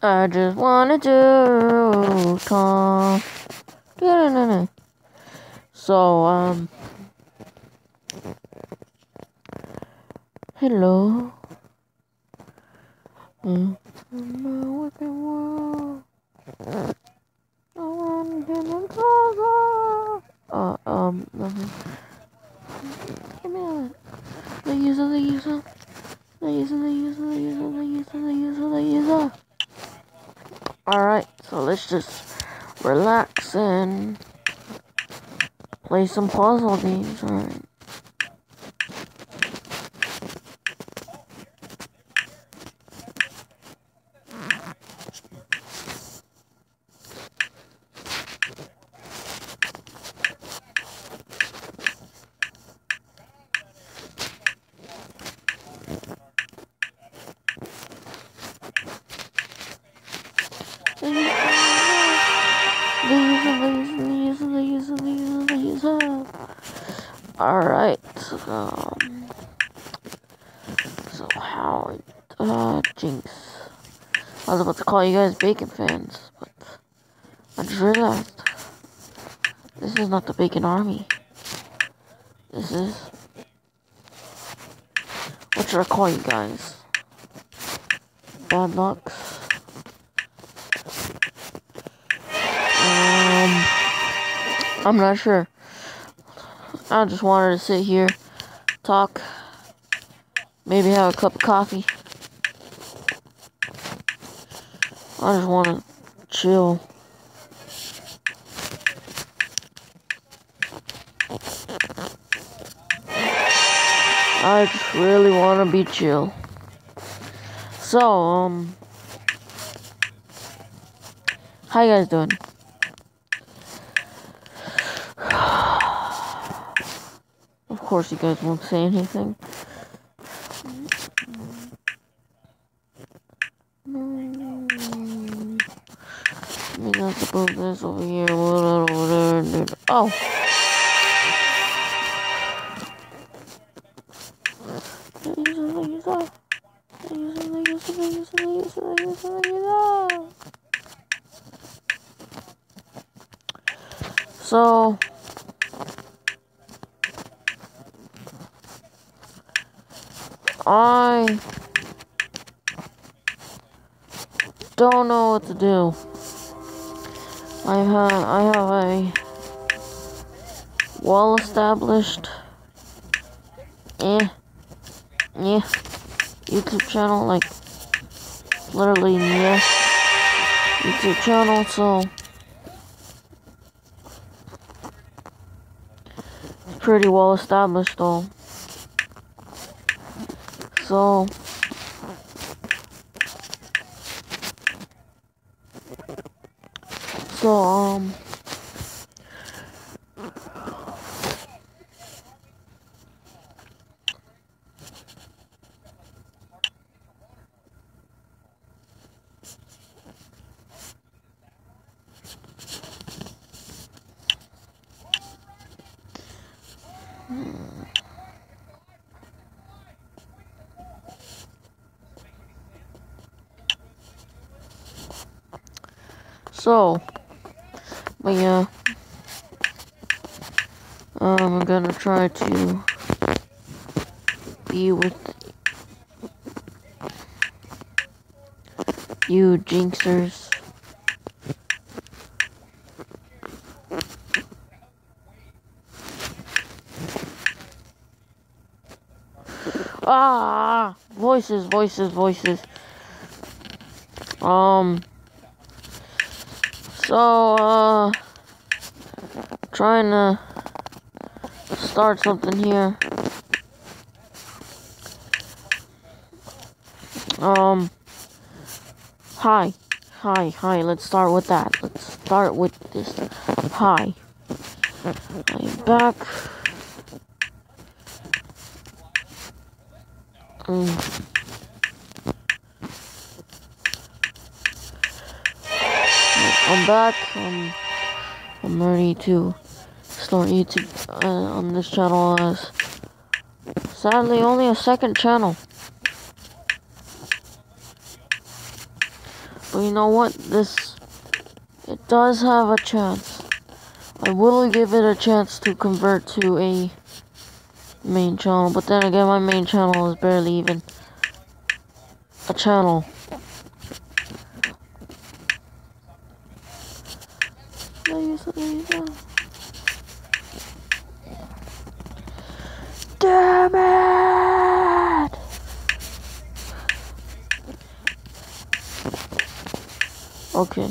I just wanna do Tom. So, um, hello. Mm. Uh, um, nothing. Give me that. The user, the user. The user, the user, the user, the user, the user, the user. Alright, so let's just relax and play some puzzle games. Alright. Alright, um, so how, uh, Jinx. I was about to call you guys Bacon fans, but I just realized this is not the Bacon Army. This is, what should I call you guys? Bad lucks. I'm not sure. I just wanted to sit here, talk, maybe have a cup of coffee. I just want to chill. I just really want to be chill. So, um, how you guys doing? Course you guys won't say anything. Put this over here. Oh! So, I don't know what to do. I have I have a well established eh yeah YouTube channel like literally yeah YouTube channel so it's pretty well established though. So so um So, but yeah, um, I'm gonna try to be with you jinxers. Ah, voices, voices, voices. Um. So, uh, trying to start something here. Um, hi, hi, hi, let's start with that. Let's start with this. Hi. I am back. Mm. I'm back. Um, I'm ready to start YouTube uh, on this channel as sadly only a second channel. But you know what? This it does have a chance. I will give it a chance to convert to a main channel, but then again my main channel is barely even a channel. Damn it! Okay.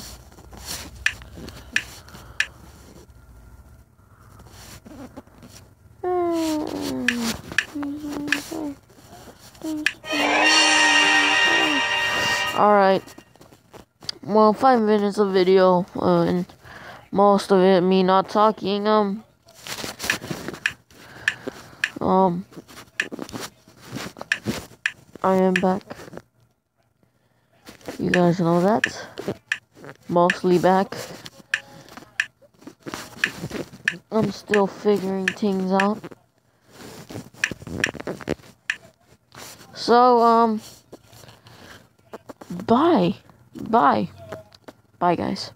Alright. Well, five minutes of video, uh, and most of it me not talking, um, um, I am back. You guys know that. Mostly back. I'm still figuring things out. So, um, bye. Bye. Bye, guys.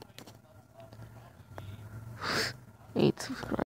Eight subscribers.